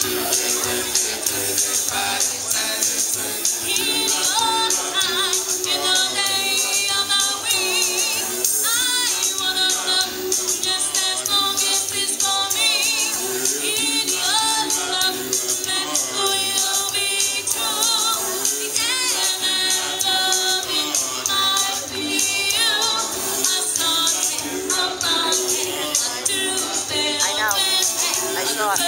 He Lord.